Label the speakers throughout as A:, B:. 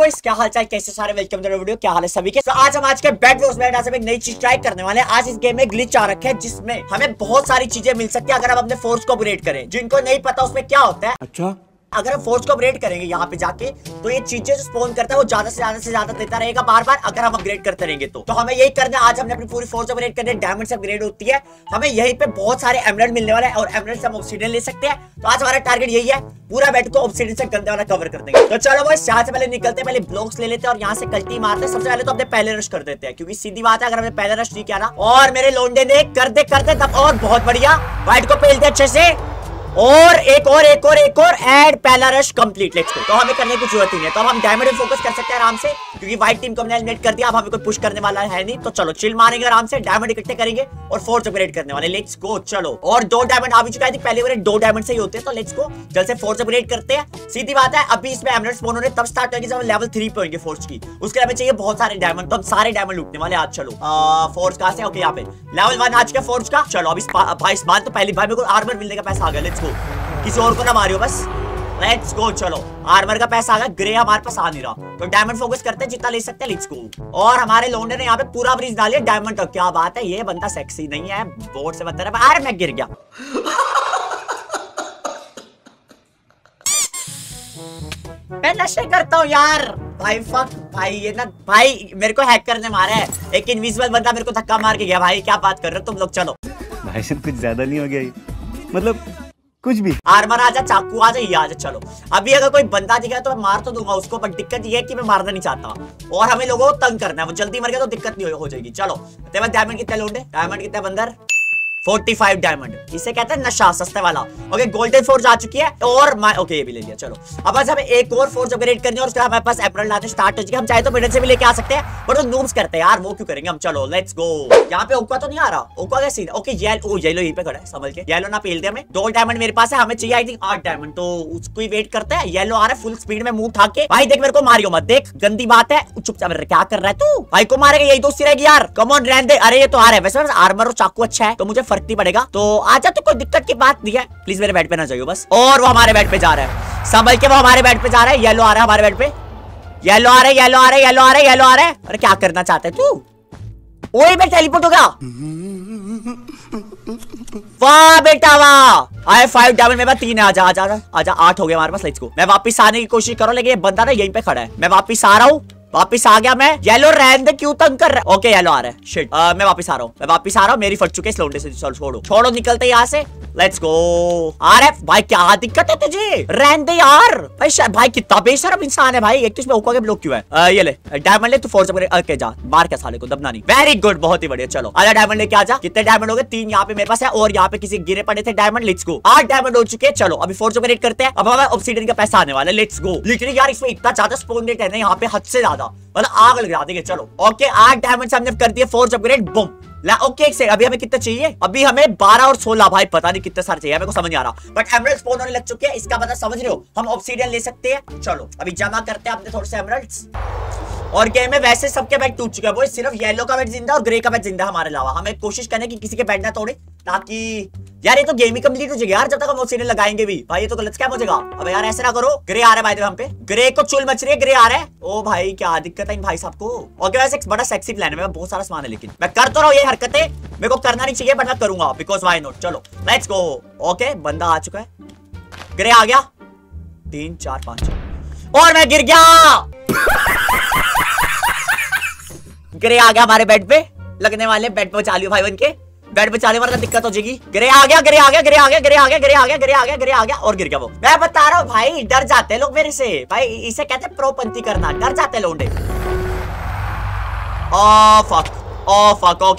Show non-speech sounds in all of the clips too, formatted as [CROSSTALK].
A: वो क्या हाल चाल कैसे सारे वेलकम वीडियो क्या हाल है सभी के? तो आज हम आज के बैड वॉस में एक नई चीज़ ट्राई करने वाले हैं। आज इस गेम में ग्लिच आ रखे हैं जिसमें हमें बहुत सारी चीज़ें मिल सकती है अगर हम अपने फोर्स को अपग्रेड करें। जिनको नहीं पता उसमें क्या होता है।
B: अच्छा।
A: अगर हम फोर्स को अपग्रेड करेंगे यहाँ पे जाके तो ये चीज़ें जो स्पोन करता है, वो ज़्यादा से ज़्यादा से ज़्यादा देता रहेगा बार बार अगर हम अपग्रेड करते रहेंगे तो। तो हमें यही करना है, आज हमने अपनी पूरी फोर्स अपग्रेड करनी है डायमंड से अपग्रेड होती है। हमें यहीं पे बहुत सारे एमरल्ड मिलने वाले हैं और एमरल्ड से हम ऑक्सीजन ले सकते हैं। तो आज हमारा टारगेट यही है, पूरा बेड को ऑक्सीजन से गंदे वाला कवर कर देंगे। तो चलो वो यहाँ से पहले निकलते पहले ब्लॉक्स ले लेते हैं और यहाँ से कल्टी मारते हैं। सबसे पहले तो अपने पहले रश कर देते हैं, क्योंकि सीधी बात है, अगर हमने पहले रश नहीं किया ना, और मेरे लोंडे ने कर दे करते तब और बहुत बढ़िया। व्हाइट को पेल दे अच्छे से। और एक और एक और एक और एड पहला रश कंप्लीट लेट्स गो तो हमें करने की ज़रूरत नहीं है। तो हम डायमंड फोकस कर सकते हैं आराम से, क्योंकि व्हाइट टीम को हमने एलिमिनेट कर दिया। अब हमें कोई पुश करने वाला है नहीं। तो चलो चिल मारेंगे आराम से। डायमंड इकट्ठे करेंगे और फोर्थ अपग्रेड करने वाले। लेट्स गो चलो। और दो डायमंड आ भी चुका है। पहले वाले दो डायमंड से ही होते हैं। तो लेट्स गो जल्द से फोर्थ अपग्रेड करते हैं। सीधी बात है, अभी इसमें एमरेट स्पोन होने तब स्टार्ट होगी जब लेवल थ्री पे होंगे फोर्स की। उसके लिए हमें चाहिए बहुत सारे डायमंड तो हम सारे डायमंड लूटने वाले आज चलो। फोर्स कहाँ से? ओके यहाँ पे। लेवल वन आ चुका फोर्स का। चलो अभी भाई, इस बात तो पहली भाई मेरे को आर्मर मिलने का पैसा आ गया। गो किसी और को ना मारियो बस। लेट्स गो चलो। आर्मर का पैसा आ गया ग्रे हमारे पास आ नहीं रहा। तो डायमंड फोकस करते हैं, जितना ले सकते हैं लेट्स गो और हमारे लोंडे ने यहाँ पे पूरा ब्रिज डाल दिया डायमंड का। क्या बात है, ये बंदा सेक्सी नहीं है बोर्ड से बता रहा। अरे मैं गिर गया। मैं नशे करता हूँ यार। भाई फक भाई, ये ना, भाई, मेरे को हैक करने मारा है। एक इनविजिबल बंदा मेरे को धक्का मार के गया। भाई, क्या बात कर रहे हो तुम लोग? चलो।
B: भाई, कुछ ज़्यादा नहीं हो गया मतलब कुछ भी।
A: आर्मर आजा चाकू आजा ये आजा चलो। अभी अगर कोई बंदा दिखा तो मैं मार तो दूँगा, उसको बट दिक्कत ये है कि मैं मारना नहीं चाहता। और हमें लोगों को तंग करना है, वो जल्दी मर गया तो दिक्कत नहीं हो जाएगी। चलो डायमंड कितने लोटे? डायमंड कितने बंदर? 45 डायमंड। इसे कहते हैं नशा, सस्ते वाला। ओके गोल्डन फोर्स आ चुकी है और ओके ये भी ले लिया, चलो। अब बस हमें एक और फोर्स अपग्रेड करनी है और उसके हमारे पास अप्रैल आते स्टार्ट हो चुकी हम चाहे तो मिनट से भी लेके आ सकते हैं बट वो नूब्स करते हैं। यार, वो क्यों करेंगे? हम चलो लेट्स गो यहाँ पे ओक्वा तो नहीं आ रहा? ओक्वा का सीन ओके येलो येलो यहीं पे खड़ा है समझ के। येलो ना पेलते हमें। दो डायमंड मेरे पास है, हमें चाहिए आई थिंक आठ डायमंड तो उसको ही वेट करते हैं। येलो आ रहा है फुल स्पीड में मुँह उठा भाई, देख मेरे को मारियो मत, देख। गंदी बात है। चुपचाप क्या कर रहा है तू? भाई को मारेगा, यही दोस्ती रहेगी यार। कमोन रहने दे। अरे, ये तो आ रहा है। वैसे आर्मर और चाकू अच्छा है तो मुझे फ़र्क नहीं पड़ेगा। तो आजा तो कोई दिक्कत की बात नहीं है। प्लीज़ मेरे बेड पे ना जाइयो बस। और वो हमारे बेड पे जा रहा है। संभल के वो हमारे बेड पे जा रहा है। येलो आ रहा है हमारे बेड पे। येलो आ रहा है येलो आ रहा है येलो आ रहा है येलो आ रहा है। अरे क्या करना चाहते है तू? वही मैं टेलीपोर्ट हो गया। वाह बेटा, वाह। आए फाइव डायमंड मेरे पास तीन है। आजा आजा आजा। आठ हो गया हमारे पास लेट्स गो मैं वापस आने की कोशिश करो लेकिन ये बंदा ना यहीं पे खड़ा है। मैं वापस आ रहा हूँ। वापिस आ गया मैं। येलो रहन दे क्यों तंग कर रहा ओके येलो आ रहा है। शिट मैं वापिस आ रहा हूँ। मैं वापिस आ रहा हूँ मेरी फट चुके लोंडे से छोड़ो। छोड़ो निकलते यहाँ से। लेट्स गो आ रहा है। भाई क्या दिक्कत है तुझे? रहन दे यार। भाई भाई कितना बेशरम इंसान है भाई। एक तो इसमें ओका के ब्लॉक क्यों है? आ, ये ले डायमंड ले तू फोर्स ओके जा। मार क्या साले को दबना नहीं। वेरी गुड बहुत ही बढ़िया चलो। आजा डायमंड लेके आ जा कितने डायमंड हो गए? तीन यहाँ पे मेरे पास है और यहाँ पे किसी गिरे पड़े थे डायमंड लेट्स गो आठ डायमंड हो चुके चलो अभी फोर्स अपग्रेड करते हैं। अब हमें ऑब्सीडियन का पैसा आने वाला लेट्स गो लिटरली यार इसमें इतना ज़्यादा स्पोन रेट है ना यहाँ पे हद से ज़्यादा। मतलब आग लगा देंगे चलो। ओके आठ डायमंड हमने कर दिए फोर्स अपग्रेड बुम ला ओके एक से अभी हमें कितना चाहिए? अभी हमें 12 और 16 भाई, पता नहीं कितना सारे चाहिए मेरे को समझ नहीं आ रहा। बट एमरल्ड स्पॉन होने लग चुके हैं, इसका मतलब समझ रहे हो, हम ऑप्सीडियन ले सकते हैं। चलो, अभी जमा करते हैं अपने थोड़े से एमरल्ड्स और गेम में वैसे सबके बैट टूट चुके हैं। सिर्फ़ येलो का बैट ज़िंदा और ग्रे का बैट ज़िंदा हमारे अलावा। हमें कोशिश करने की किसी के बैट ना तोड़े, ताकि यार ये तो गेम ही कंप्लीट हो जाएगी। यार जब तक हम सीरियल लगाएँगे भी, भाई ये तो गलत स्कैम हो जाएगा। अब यार ऐसे ना करो ग्रे आ रहा है भाई हम पे। ग्रे को चुल मच रही है ग्रे आ रहा है। ओ भाई, क्या दिक्कत है इन भाई साहब को? ओके वैसे बड़ा सेक्सी प्लान है? बहुत सारा सामान है लेकिन। मैं कर तो रहा हूँ ये हरकतें, मेरे को करना नहीं चाहिए बट मैं करूँगा बिकॉज़ वाई नोट चलो लेट्स गो ओके बंदा आ चुका है। ग्रे आ गया। तीन, चार, पाँच। और मैं गिर गया। ग्रे, आ गया हमारे बेड पे। लगने वाले बेड पे बचा लियो भाई बन के। बेड पे चाले मारना दिक्कत हो जाएगी। गिरे, आ गया, गिरे, आ गया, गिरे, आ गया, गिरे, आ गया, गिरे, आ गया, गिरे, आ गया, गिरे, आ गया, और गिर गया वो। मैं बता रहा हूँ भाई, डर जाते हैं लोग मेरे से। भाई, इसे कहते हैं प्रोपंथी करना। डर जाते लोंडे ओ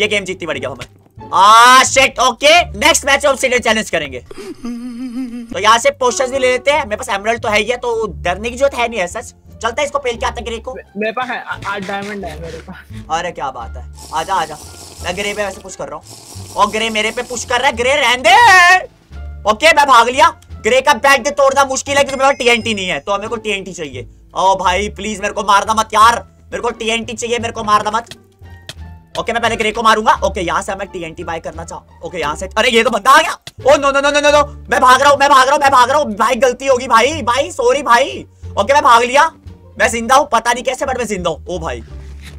A: ये गेम जीतनी पड़ गया हमें आ shit okay next match of senior challenge करेंगे। तो यहाँ से पोस्टर्स भी ले लेते हैं। मेरे पास एमरल्ड तो है ही है तो डरने की ज़रूरत है नहीं है सच। चलता है इसको पेल के आता ग्रे को।
C: मेरे पास है आठ डायमंड है मेरे पास।
A: अरे क्या बात है। आजा आजा। मैं ग्रे पे वैसे पुश कर रहा हूँ। और ग्रे मेरे पे पुश कर रहा है ग्रे रहने दे। ओके मैं भाग लिया। ग्रे का बैट दे तोड़ना मुश्किल है क्योंकि मेरे पास टीएनटी नहीं है तो मेरे को टीएनटी चाहिए। ओ भाई प्लीज़ मेरे को मारना मत यार। मेरे को टीएनटी चाहिए मेरे को मारना मत। ओके मैं पहले ग्रे को मारूँगा। ओके यहाँ से मैं टीएनटी बाय करना चाहूँ ओके यहाँ से। अरे, ये तो बंदा आ गया। ओ no no no no no मैं भाग रहा हूँ, मैं भाग रहा हूँ, मैं भाग रहा हूँ। भाई, गलती होगी भाई। भाई सॉरी भाई। ओके मैं भाग लिया। मैं ज़िंदा हूँ, पता नहीं कैसे बट मैं ज़िंदा हूँ। ओ भाई।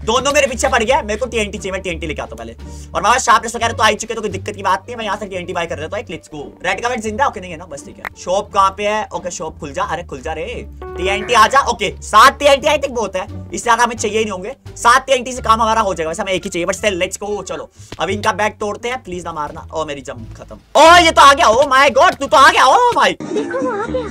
A: दोनों मेरे पीछे पड़ गया मेरे को टीएनटी चाहिए, मैं टीएनटी लेके आता पहले। और मैं शार्पनेस वगैरह तो आई चुके तो कोई दिक्कत की बात नहीं मैं यहाँ से टीएनटी बाय कर देता हूँ क्लिप्स को रेड का वेट ज़िंदा? ओके नहीं है ना? बस ठीक है। शॉप कहाँ पे है? ओके शॉप खुल जा। अरे, खुल जा रे। टीएनटी आ जा। ओके सात टीएनटी आई थिंक बहुत है। इससे ज़्यादा हमें चाहिए नहीं होंगे। सात टीएनटी से काम हमारा हो जाएगा। वैसे हमें एक ही चाहिए बट स्टिल लेट्स गो चलो, अब इनका बैग तोड़ते हैं। प्लीज़ ना मारना। ओ, मेरी जम खत्म। ओ, ये तो आ गया। ओ माय गॉड तू तो आ गया। ओ भाई
D: देखो आ गया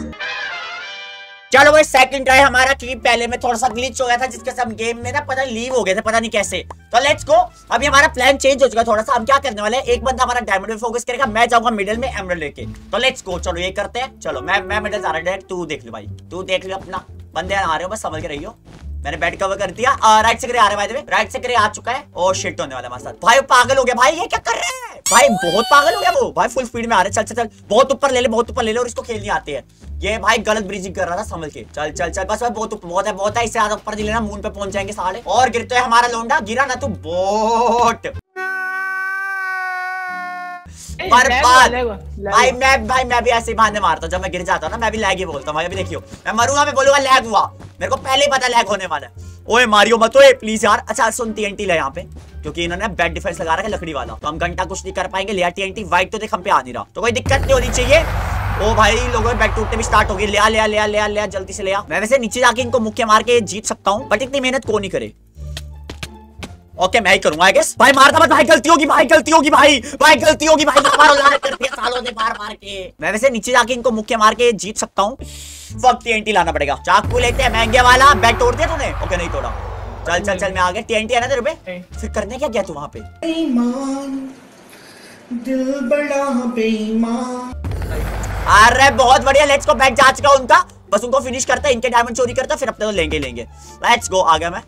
A: चलो भाई सेकंड ट्राई हमारा क्योंकि पहले में थोड़ा सा ग्लिच हो गया था, जिसके हम गेम में ना पता लीव हो गए थे, पता नहीं कैसे। तो लेट्स गो अभी हमारा प्लान चेंज हो चुका है थोड़ा सा। हम क्या करने वाले हैं? एक बंदा हमारा डायमंड में फोकस करेगा, मैं जाऊँगा मिडिल में एमरल्ड लेके। तो लेट्स गो चलो, ये करते हैं। चलो, मैं मैं मिडिल जा रहा हूँ। तू देख लो भाई। तू देख लो अपना। बंदे आ रहे हो, बस समझ के रहियो। मैंने बेड कवर कर दिया राइट से करे आ रहा है राइट से करे आ चुका है. और शिट होने वाला हमारे साथ. भाई पागल हो गया. भाई, ये क्या कर रहे हैं? भाई, बहुत पागल हो गया वो. भाई फुल स्पीड में आ रहे चल चल चल. बहुत ऊपर ले ले, बहुत ऊपर ले ले और इसको खेलने आते हैं. ये भाई गलत ब्रिजिंग कर रहा था समझ के. चल चल चल. बस भाई बहुत बहुत है बहुत है. इससे ऊपर नहीं लेना. मून पे पहुँच जाएँगे साले. और गिरते है हमारा लोंडा. गिरा ना तू बोट बर्बाद भाई मैं भाई मैं भी ऐसे ही बहाने मारता हूँ। जब मैं गिर जाता हूँ ना मैं भी लैग ही बोलता हूँ। भाई अभी देखियो। मैं मरूँगा मैं बोलूँगा लैग हुआ। मेरे को पहले ही पता लैग होने वाला है। ओए मारियो मत। ओए प्लीज़ यार। अच्छा सुन टीएनटी ले यहाँ पे। क्योंकि इन्होंने बेड डिफेंस लगा रखा है लकड़ी वाला। तो हम घंटा कुछ नहीं कर पाएँगे। लिया टीएनटी वाइट तो देख हम पे आ नहीं रहा। तो कोई दिक्कत नहीं होनी चाहिए। ओ भाई लोगों बैग टूटने भी स्टार्ट हो गई लिया लिया लिया लिया लिया जल्दी से लिया मैं वैसे नीचे जाके इनको मुक्के मार के जीत सकता हूँ बट इतनी मेहनत कौन नहीं करे? ओके मैं ही करूँगा आई गेस भाई मारता मत भाई गलती होगी भाई गलती होगी भाई. भाई गलती होगी भाई मारो लानत कर दिया सालों ने मार मार के. मैं वैसे नीचे जाके इनको मुक्के मार के जीत सकता हूँ. वक्त टीएनटी लाना पड़ेगा. चाकू लेते हैं महँगे वाला. बैग तोड़ दिया तूने? ओके नहीं तोड़ा. चल चल चल मैं आ गया टीएनटी है ना तेरे पे? फिर करने क्या गया तू वहाँ पे?
E: बेईमान दिल बड़ा बेईमान।
A: अरे बहुत बढ़िया. लेट्स गो बैग जा चुका उनका. बस उनको फिनिश करता है इनके डायमंड चोरी करता है फिर अपने तो लेंगे लेंगे. लेट्स गो आ गया मैं.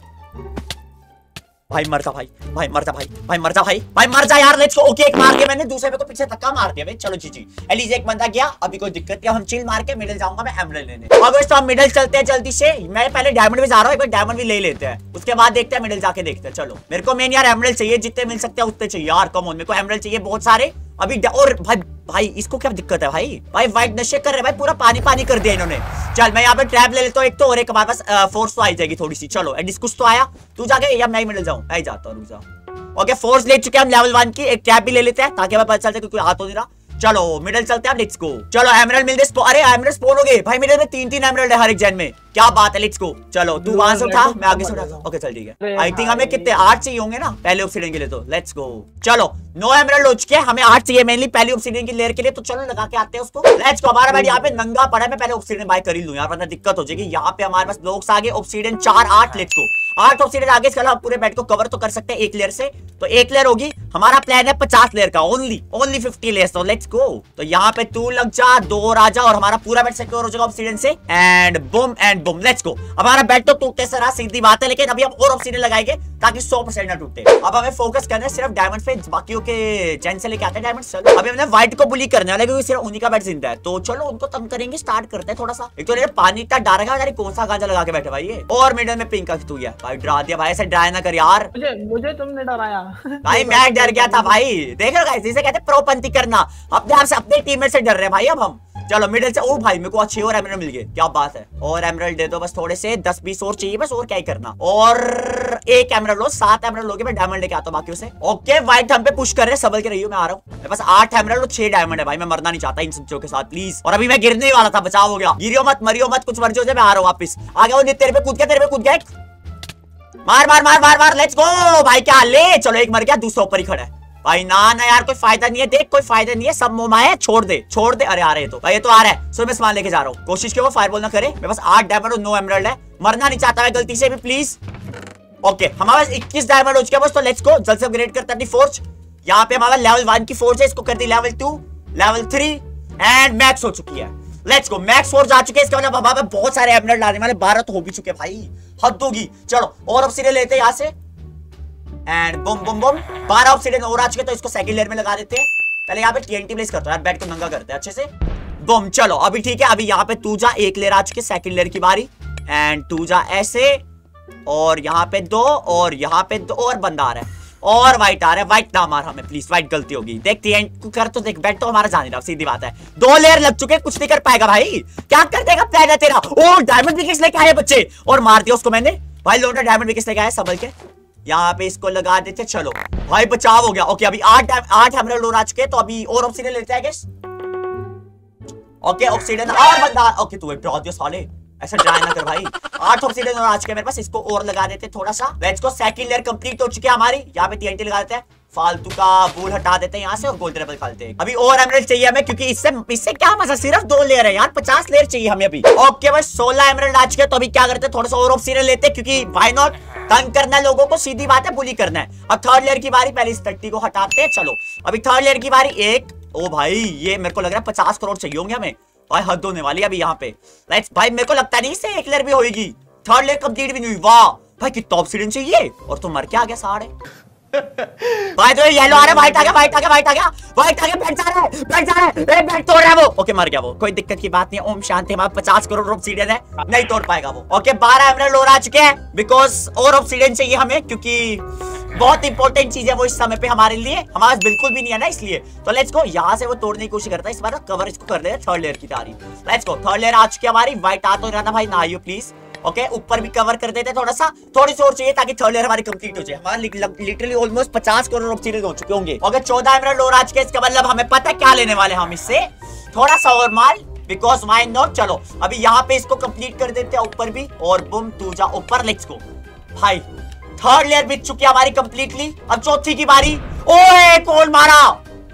A: भाई मर जा भाई भाई मर जा भाई भाई मर जा भाई भाई मर जा यार लेट्स गो ओके एक मार के मैंने दूसरे पे को पीछे धक्का मार दिया भाई। चलो जी जी एलिज एक बंदा गया, अभी कोई दिक्कत नहीं हम चिल मार के मिडिल जाऊँगा मैं एमरल्ड लेने। अब तो हम मिडिल चलते हैं जल्दी से। मैं पहले डायमंड भी जा रहा हूँ, एक बार डायमंड भी ले लेते हैं। उसके बाद देखते हैं मिडिल जाके देखते हैं। चलो, मेरे को मेन यार एमरल्ड चाहिए, जितने मिल सकते हैं उतने चाहिए। यार कम मेरे को एमरल्ड चाहिए बहुत सारे। अभी और भाई भाई, इसको क्या दिक्कत है भाई? भाई वाइट नशे कर रहे भाई, पूरा पानी पानी कर दिया इन्होंने। चल, मैं यहाँ पे ट्रैप ले लेता हूँ, एक तो और एक हमारे पास फोर्स तो आई जाएगी थोड़ी सी चलो एंड कुछ तो आया। तू जाके, या मैं मिल जाऊँ? मैं जाता हूँ ओके फोर्स ले चुके हम लेवल वन की, एक ट्रैप भी ले लेते हैं, ताकि हमें पता चलता है क्योंकि हाथ हो नहीं रहा। चलो मिडल चलते हैं लेट्स गो चलो एमरल्ड मिल दे अरे एमरल्ड स्पोन हो गए। भाई मिडल में तीन तीन एमरल्ड है हर एक जन में। क्या बात है लेट्स गो चलो तू वहाँ से उठा मैं आगे से उठा। ओके चल ठीक है। आई थिंक हमें कितने आठ चाहिए होंगे ना पहले ऑक्सीजन के लिए तो। लेट्स गो चलो नो एमरल्ड हो चुके हमें आठ चाहिए मेनली पहली ऑक्सीजन की लेयर के लिए तो चलो लगा के आते हैं उसको। लेट्स गो हमारा भाई यहाँ पे नंगा पड़ा है मैं पहले ऑक्सीजन बाय कर ही लूँ यार वरना दिक्कत हो जाएगी। यहाँ पे हमारे पास लोग आगे ऑक्सीजन चार आठ लेट्स गो आठ ऑक्सीजन आगे इसके अलावा पूरे बेड को कवर तो कर सकते हैं एक लेयर से। तो एक लेयर होगी। हमारा प्लान है पचास लेयर का ओनली ओनली फिफ्टी लेयर तो लेट्स गो तो यहाँ पे तू लग जा, दो राजा और हमारा पूरा बेड सिक्योर हो जाएगा ऑक्सीजन से। And Bum and Bum let's go हमारा बेड तो टूटते सर सीधी बात है, लेकिन अभी हम और ऑक्सीजन लगाएँगे ताकि सौ परसेंट ना टूटे। अब हमें फोकस करना है सिर्फ़ डायमंड पे बाकी के जैन से लेके आते हैं डायमंड चलो। अभी हमने व्हाइट को बुली करने वाले, क्योंकि सिर्फ़ उन्हीं का बेड ज़िंदा है। तो चलो, उनको तंग करेंगे स्टार्ट करते हैं थोड़ा सा। एक तो पानी इतना डारा कौन सा गांजा लगा के बैठे भाई और मिडल में पिंक का गया। भाई डरा दिया भाई ऐसे डराया ना कर यार।
C: मुझे मुझे तुमने डराया।
A: भाई [LAUGHS] मैं डर गया था भाई। देख रहे हो इसे कहते प्रोपंथी करना। अपने आप से अपने टीममेट से डर रहे भाई अब हम। चलो मिडिल से ओ भाई मेरे को अच्छे और एमरल्ड मिल गए क्या बात है? और एमरल्ड दे दो बस थोड़े से दस बीस और चाहिए बस और क्या ही करना। और एक एमरल्ड लो सात एमरल्ड लोगे मैं डायमंड लेके आता हूँ बाकी से। ओके वाइट हम पे पुश कर रहे सबल के रही हूँ मैं आ रहा हूँ। बस आठ एमरल्ड और छह डायमंड है भाई मैं मरना नहीं चाहता इन सब्जियों के साथ प्लीज़ और अभी मैं गिरने वाला था बचाव हो गया। गिरियो मत मरियो मत कुछ मर्ज़ी हो जाए मैं आ रहा हूँ वापिस। आ गया वो तेरे पे कूद गया तेरे पे कूद गया मार मार मार मार मार लेट्स गो भाई, क्या, ले, चलो, एक मर गया, दूसरा ऊपर ही खड़ा है। भाई, ना ना, यार, कोई फ़ायदा नहीं है, देख, कोई फ़ायदा नहीं है, सब मोमा है, छोड़ दे छोड़ दे, अरे, आ रहे तो भाई, ये तो आ रहा है सो मैं सामान लेके जा रहा हूँ, कोशिश क्यों फायर बोल ना करे, मेरे पास आठ डायमंड और नो एमरल्ड है, मरना नहीं चाहता मैं गलती से भी प्लीज़ ओके हमारे पास इक्कीस डायमंड हो चुके हैं, बस तो लेट्स गो जल्द से अपग्रेड करते अपनी फोर्स यहाँ पे हमारा लेवल वन की फोर्स है, इसको कर दी level two level three and max हो चुकी है। लेट्स गो मैक्स फोर्स आ चुके इसका मतलब हमारे बहुत सारे एमरल्ड लाने वाले। बारह तो हो भी चुके भाई। हद होगी। चलो, और अब सिरे लेते यहाँ से। एंड बुम बुम बुम बारह ऑप्सीडियन और आ चुके तो इसको सेकंड लेयर में लगा देते हैं। पहले यहाँ पे टीएनटी प्लेस करते हैं। यार बैट को नंगा करते हैं अच्छे से। बुम चलो, अभी ठीक है। अभी यहाँ पे तू जा एक लेयर आ चुकी सेकंड लेयर की बारी। एंड तू जा ऐसे, और यहाँ पे दो, और यहाँ पे दो, और बंदा आ रहा है। और व्हाइट आ रहा है। व्हाइट ना मार हमें प्लीज़ व्हाइट गलती होगी। देख टी कर तो देख बैट तो हमारा जान ही रहा सीधी बात है। दो लेयर लग चुके कुछ नहीं कर पाएगा भाई। क्या कर देगा प्लान है तेरा? ओ डायमंड विकेट्स लेके आए बच्चे। और मार दिया उसको मैंने। भाई, लोटा डायमंड विकेट्स लेके आया संभल के। यहाँ पे इसको लगा देते, चलो। भाई, बचाव हो गया। ओके अभी आठ आठ हमने लोन आ चुके तो अभी और ऑक्सीजन लेते हैं ओके ऑक्सीजन और बंदा ओके तू ड्रॉ दियो साले। ऐसा ट्राई ना कर भाई। आठ ऑक्सीजन और आज के मेरे पास इसको और लगा देते थोड़ा सा लेट्स को सेकंड लेयर कंप्लीट हो चुकी है हमारी। यहाँ पे टीएनटी लगा देते हैं। फालतू का बूल हटा देते हैं यहाँ से और गोल्ड लेवल खालते हैं। अभी और एमरल्ड चाहिए हमें क्योंकि इससे इससे क्या मज़ा? सिर्फ़ दो लेयर है यार। पचास लेयर चाहिए हमें अभी। ओके बस सोलह एमरल्ड आ चुके तो अभी क्या करते हैं? थोड़ा सा और ऑक्सीजन लेते हैं क्योंकि वाई नॉट तंग करना है लोगों को, सीधी बात है बुली करना है। अब थर्ड लेयर की बारी, पहले इस टट्टी को हटाते हैं, चलो। अभी थर्ड लेयर की बारी, एक, ओ भाई, ये मेरे को लग रहा है पचास करोड़ चाहिए होंगे हमें। भाई हद होने वाली अभी यहाँ पे। लेट्स भाई मेरे को लगता नहीं से एक लेयर भी होगी थर्ड लेयर कंप्लीट भी नहीं हुई? वाह! भाई कितना ऑक्सीडेंट चाहिए? और तो मर के आ गया साढ़े [LAUGHS] भाई तो येलो आ रहा है व्हाइट आ गया व्हाइट आ गया व्हाइट आ गया। व्हाइट आ गया बैठ जा रहा है बैठ जा रहा है। ए बैठ तोड़ रहा है वो। ओके मर गया वो। कोई दिक्कत की बात नहीं। ओम शांति हमारे पचास करोड़ ऑक्सीजन है। नहीं तोड़ पाएगा वो। ओके बारह एमरल्ड और आ चुके हैं। बिकॉज़ और ऑक्सीजन चाहिए हमें क्योंकि बहुत इंपॉर्टेंट चीज़ है वो इस समय पे हमारे लिए। हमारे बिल्कुल भी नहीं है ना इसलिए। तो लेट्स गो यहाँ से वो तोड़ने की कोशिश करता है। इस बार कवर इसको कर दे थर्ड लेयर की तारी लेट्स गो थर्ड लेयर आ चुकी है हमारी। व्हाइट आ तो रहना भाई, ना आइयो प्लीज़ ओके ऊपर भी कवर कर देते हैं थोड़ा सा थोड़ी सी और चाहिए ताकि थर्ड लेयर हमारी कंप्लीट हो जाए। हमारा लिटरली ऑलमोस्ट पचास करोड़ ऑक्सीजन हो चुके होंगे। ओके चौदह एमरल्ड और आज के इसका मतलब हमें पता है क्या लेने वाले हम इससे। थोड़ा सा और माल बिकॉज़ माई नॉट चलो, अभी यहाँ पे इसको कंप्लीट कर देते हैं ऊपर भी। और बुम तू जा ऊपर लेट्स गो भाई थर्ड लेयर बीत चुकी है हमारी कंप्लीटली अब चौथी की बारी। ओए कौन मारा।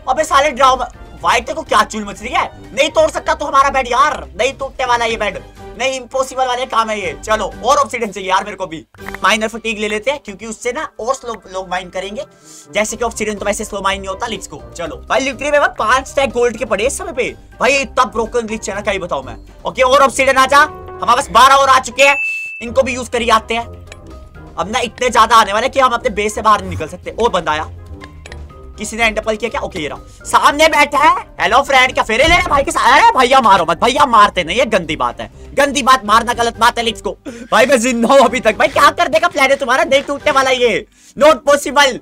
A: अबे, साले ड्राउ व्हाइट को क्या चूल मच रही है। नहीं तोड़ सकता तो हमारा बेड यार। नहीं टूटने वाला ये बेड नहीं इम्पोसिबल वाले काम है ये। चलो, और ऑक्सीडेंट चाहिए यार मेरे को भी। माइनर फटीक ले लेते हैं, क्योंकि उससे ना और स्लो लोग माइन करेंगे। जैसे कि ऑक्सीडेंट तो वैसे स्लो माइन नहीं होता लिट्स को चलो भाई लिटरी में पाँच टैग गोल्ड के पड़े इस समय पे। भाई इतना ब्रोकन ग्लिच है ना, क्या बताऊ मैं। ओके और ऑक्सीडेंट आ जा। हमारे पास बारह और आ चुके हैं। इनको भी यूज़ करिए आते हैं। अब ना इतने ज़्यादा आने वाले कि हम अपने बेस से बाहर नहीं निकल सकते। और बंदा आया। किसी ने एंटरपल किया क्या? ओके, ये रहा। सामने बैठा है। हेलो फ्रेंड क्या फेरे ले रहे भाई के साथ? अरे, भैया, मारो मत। भैया, मारते नहीं, ये गंदी बात है। गंदी बात, मारना गलत बात है लिक्स को। भाई, मैं ज़िंदा हूँ अभी तक। भाई, क्या कर देगा प्लान है तुम्हारा? देख टूटने वाला ये। नॉट पॉसिबल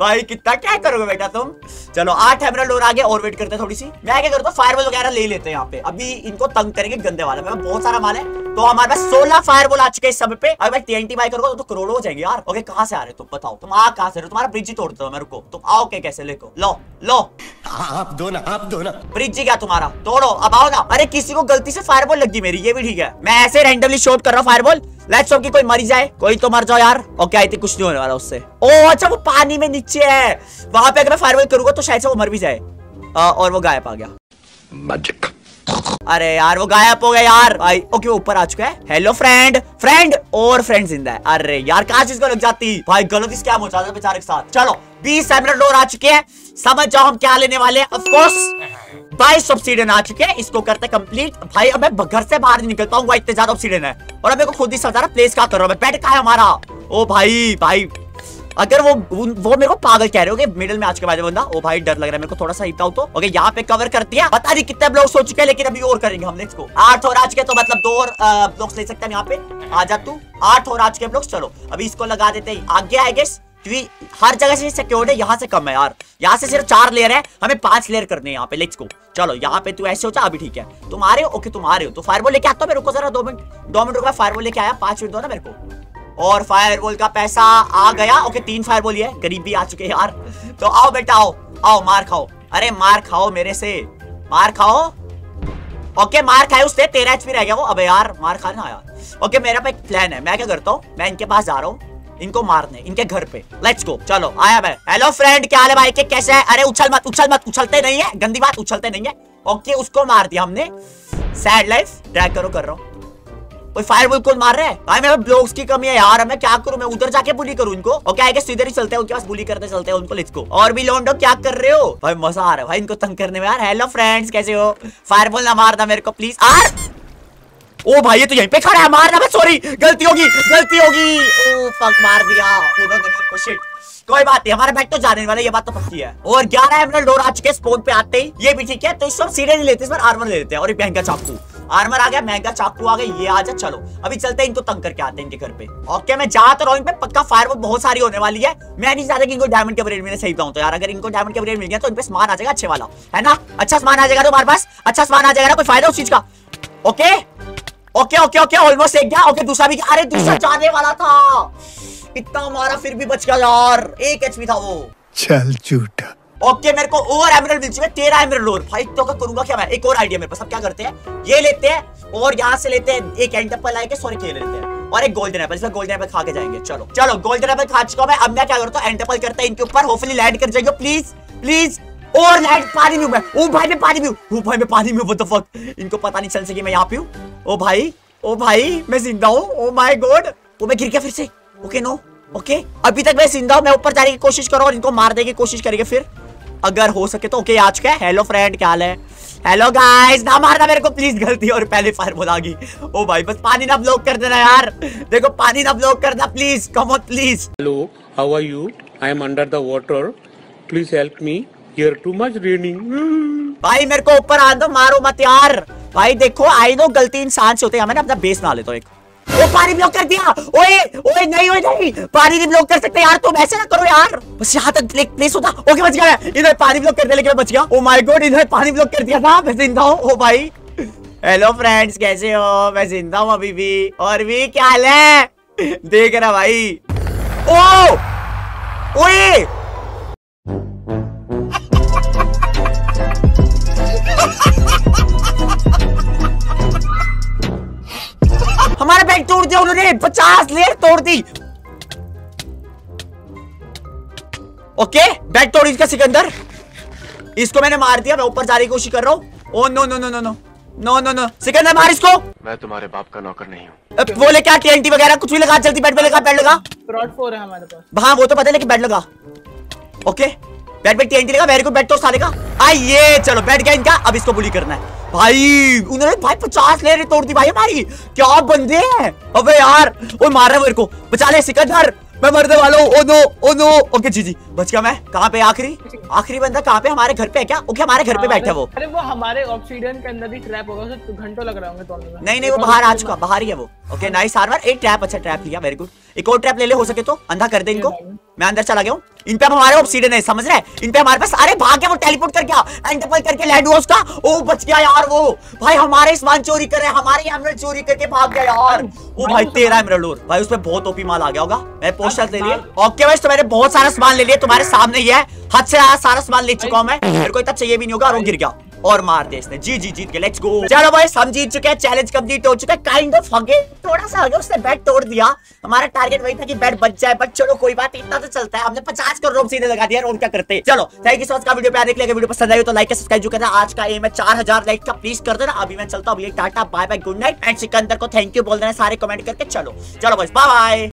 A: भाई, कितना, क्या करोगे बेटा तुम? चलो, आठ एमरल्ड और आगे और वेट करते थोड़ी सी। मैं क्या करता हूँ फायरवॉल वगैरह ले लेते हैं यहाँ पे। अभी इनको तंग करेंगे, गंदे वाले। बहुत सारा माल है। तो हमारे पास सोलह फायरवॉल आ चुके इस समय पे। अगर मैं टीएनटी बाई करूँगा तो करोड़ों हो जाएँगे यार। ओके कहाँ से आ रहे तुम? बताओ। तुम आ कहाँ से रहे तुम्हारा ब्रिज ही तोड़ते हो मेरे को। तुम आओ के कैसे लेको। लो लो।
D: आप दो ना आप दो ना।
A: ब्रिज ही क्या तुम्हारा? तोड़ो अब आओ ना। अरे किसी को गलती से फायरबॉल लग गई मेरी ये भी ठीक है। मैं ऐसे रैंडमली शॉट कर रहा हूँ फायरबॉल लेट्स होप कि कोई मरी जाए। कोई तो मर जाओ यार। ओके आई थिंक कुछ नहीं होने वाला उससे। ओ अच्छा वो पानी में नीचे है। वहाँ पे अगर मैं फायरबॉल करूँगा तो शायद से वो मर भी जाए। और वो गायब आ गया।
D: मैजिक
A: अरे यार, वो गायब हो गया यार। भाई ओके, ऊपर आ चुका है। हेलो फ्रेंड फ्रेंड और फ्रेंड ज़िंदा है। अरे यार, कहा चीज़ को लग जाती? भाई, गलत स्कैम हो जाता बेचारे के साथ। चलो, बीस मिनट और आ चुके हैं। समझ जाओ हम क्या लेने वाले हैं। ऑफ़ कोर्स बाईस ऑब्सीडियन आ चुके हैं। इसको करते कंप्लीट भाई, अब मैं घर से बाहर नहीं निकल पाऊँगा इतने ज़्यादा ऑब्सीडियन है। और अब मेरे को खुद ही समझ रहा प्लेस क्या कर रहा हूँ मैं? बेड का है हमारा? ओ भाई भाई अगर वो वो मेरे को पागल कह रहे हो मिडिल में आज के बाद बंदा। ओ भाई, डर लग रहा है मेरे को थोड़ा सा हिलता हूँ तो। ओके यहाँ पे कवर कर दिया पता नहीं कितने ब्लॉक्स हो चुके हैं, लेकिन अभी और करेंगे हम इसको। आठ और आज के तो मतलब दो और ब्लॉक्स ले सकते हैं यहाँ पे। आ जा तू। आठ और आज के ब्लॉक्स चलो। अभी इसको लगा देते हैं। आगे आई गेस हर जगह से सिक्योर है यहाँ से कम है यार। यहाँ से सिर्फ़ चार लेयर है, हमें पाँच लेयर करने यहाँ पे। लेट्स को चलो, यहाँ पे तू ऐसे हो अभी ठीक है। तुम आ रहे हो? ओके तुम आ रहे हो। तो फायरबॉल लेके आता हूँ रुको जरा, दो मिनट दो मिनट रुका फायरबॉल लेके आया। पाँच मिनट दो ना मेरे को। और फायरबॉल का पैसा आ गया। ओके तीन फायरबॉल है गरीब भी आ चुके हैं यार। तो आओ बेटा, आओ। आओ, मार खाओ। अरे, मार खाओ मेरे से। मार खाओ। ओके मार खाए उससे तेरह एचपी रह गया वो। अबे यार, मार खा ना यार। ओके मेरा पे एक प्लान है। मैं क्या करता हूँ? मैं इनके पास जा रहा हूँ। इनको मारने, इनके घर पे। लेट्स गो चलो, आया मैं। हेलो फ्रेंड क्या हाल है भाई? के कैसे है? अरे, उछल मत उछल मत। उछलते नहीं है। गंदी बात, उछलते नहीं है। ओके उसको मार दिया हमने। सैड लाइफ ट्रैक करो, कर रहा हूँ। कोई फायरबॉल कौन मार रहा है? भाई, मेरे ब्लॉक्स की कमी है यार मैं क्या करूँ? मैं उधर जाके बुली करूँ इनको? और क्या है इधर ही चलते हैं उनके पास बुली करते चलते हैं उनको लिख को और भी लोंडो क्या कर रहे हो? भाई, मज़ा आ रहा है। भाई, इनको तंग करने में यार हेलो फ्रेंड्स कैसे हो? फायरबॉल ना मारना मेरे को प्लीज़ आर! ओ भाई, ये तो यहीं पे खड़ा है, मारना मैं सॉरी गलती होगी गलती होगी. ओ फक मार दिया. को शिट कोई बात नहीं, हमारा बैट तो जाने वाला, ये बात तो पक्की है. और ग्यारह एमरल्ड डोर आ चुके स्पोन पे आते ही, ये भी ठीक है तो इस बार सीधे नहीं लेते, इस बार आर्मर ले लेते हैं, और एक का चाकू. आर्मर आ गया महँगा चाकू आ गया, ये आ जा, चलो। अभी चलते हैं, इनको तंग करके आते हैं इनके घर पे। ओके मैं जा तो रहा पे पक्का फायर बहुत सारी होने वाली है। मैं नहीं चाहता कि इनको डायमंड के ब्रेड मिले सही बताऊँ तो यार। अगर इनको डायमंड के ब्रेड मिल गया तो इन पे सामान आ जाएगा अच्छे वाला। है ना? अच्छा सामान आ जाएगा तुम्हारे पास अच्छा सामान आ जाएगा कोई फ़ायदा उस चीज़ का। Okay okay okay okay almost एक गया। ओके दूसरा भी गया। अरे, दूसरा जाने वाला था। इतना मारा फिर भी बच गया यार। एक एचपी था वो।
D: चल झूठा।
A: ओके मेरे को और एमरल्ड मिल चुके तेरह एमरल्ड और। भाई तो करूँगा क्या मैं? एक और आइडिया मेरे पास। अब क्या करते हैं? ये लेते हैं और यहाँ से लेते हैं एक एंड एप्पल लाके सॉरी खेल लेते हैं। और एक गोल्डन एप्पल इसमें गोल्डन एप्पल खा के जाएँगे। चलो चलो गोल्डन एप्पल खा चुका मैं। अब मैं क्या करता हूँ एंड एप्पल करते हैं इनके ऊपर। होपफुली लैंड कर जाएँगे प्लीज़ प्लीज़ और लैंड पानी में ओ भाई, मैं पानी में ओ भाई, मैं पानी में व्हाट द फक इनको पता नहीं चल सके, मैं यहाँ पे हूँ ओ भाई ओ भाई, मैं ज़िंदा हूँ। ओ माय गॉड ओ, मैं गिर गया फिर से। ओके नो ओके अभी तक मैं ज़िंदा हूँ। मैं ऊपर जाने की कोशिश करूँ और इनको मारने की कोशिश करेंगे फिर। अगर हो सके तो। ओके आ चुका है? हेलो फ्रेंड क्या हाल है? हेलो गाइस ना मारना मेरे को प्लीज़ गलती और पहले फायर बोला गई ओ भाई बस पानी ना ब्लॉक कर देना यार। देखो पानी ना ब्लॉक करना please come on please
F: hello how are you? I am under the water. Please help me. Here too much raining.
A: भाई मेरे को ऊपर आ दो मारो मत यार। भाई देखो आई नो गलती इंसान से होते हैं। हमें ना अपना बेस ना लेता हूँ एक। ओ पानी ब्लॉक कर दिया। ओए ओए नहीं ओए नहीं। पानी नहीं ब्लॉक कर सकते यार तुम ऐसे ना करो यार। बस यहाँ तक प्ले, प्लेस होता। ओके बच गया। इधर पानी ब्लॉक कर दिया लेकिन बच गया। ओ माय गॉड इधर पानी ब्लॉक कर दिया था। मैं ज़िंदा हूँ। ओ भाई। हेलो फ्रेंड्स कैसे हो? मैं ज़िंदा हूँ अभी भी। और भी क्या हाल है? देख रहा भाई। ओ ओए! बैग तोड़ दिया उन्होंने पचास लेयर तोड़ दी। ओके बैग तोड़ इसका सिकंदर। इसको मैंने मार दिया मैं ऊपर जाने की कोशिश कर रहा हूँ। ओ no no no no no no no no Sikandar मार इसको।
G: मैं तुम्हारे बाप का नौकर नहीं हूँ।
A: अब वो लेके टीएनटी वगैरह? कुछ भी लगा जल्दी बेड पे लगा बेड लगा।
C: है हमारे पास।
A: हाँ वो तो पता है लेकिन बेड लगा। ओके बैट पे टीएनटी लगा वेरी गुड बैट तो साले का आइए चलो बैठ गया इनका। अब इसको बुली करना है। भाई उन्होंने भाई पचास ले तोड़ दी भाई हमारी। क्या बंदे हैं? अबे यार वो मार रहा है मेरे को। बचा ले सिकंदर। मैं मरने वाला हूँ। Oh no oh no okay जी जी। बच गया मैं। कहाँ पे आखिरी? आखिरी बंदा कहाँ पे हमारे घर पे है क्या? ओके हमारे घर पे बैठा है वो।
C: अरे वो हमारे ऑक्सीजन के अंदर भी ट्रैप होगा उसे घंटों लग रहे होंगे तोड़ने में।
A: नहीं नहीं वो बाहर आ चुका बाहर ही है वो। ओके नाइस आर्मर एक ट्रैप अच्छा ट्रैप लिया वेरी गुड एक और ट्रैप ले ले हो सके तो। अंधा कर दे इनको। मैं अंदर चला गया हूँ। इन पे अब हमारे ऑब्सीडियन है समझ रहे हैं? इन पे हमारे पास अरे भाग गया वो टेलीपोर्ट कर गया एंटरपल करके लैंड हुआ उसका। ओ बच गया यार वो। भाई हमारे सामान चोरी कर रहे हैं। हमारे एमरल्ड चोरी करके भाग गया यार। ओ भाई तेरा एमरल्ड और भाई उसमें बहुत ओपी माल आ गया होगा। मैं पोस्टर ले लिए। ओके भाई तो मैंने बहुत सारा सामान ले लिया। तुम्हारे सामने ही है। हद से सारा सामान ले चुका हूँ मैं। [LAUGHS] मेरे को इतना चाहिए भी नहीं होगा और गिर गया। और मार दे इसने। जी जी जीत गए लेट्स गो चलो भाई हम जीत चुके हैं चैलेंज कंप्लीट हो चुका है। काइंड ऑफ़ हगे थोड़ा सा आगे उसने बेड तोड़ दिया। हमारा टारगेट वही था कि बैट बच जाए बट चलो कोई बात इतना तो चलता है। हमने 50 करोड़ सीधे लगा दिया और क्या करते चलो थैंक यू सो मच का वीडियो प्यार देखने वीडियो पसंद आई तो लाइक सब्सक्राइब जो करना आज का एम है 4000 लाइक का। प्लीज़ कर देना। अभी मैं चलता हूँ tata bye bye good night and Sikandar को थैंक यू बोल देना सारे कमेंट करके। चलो चलो बस बाय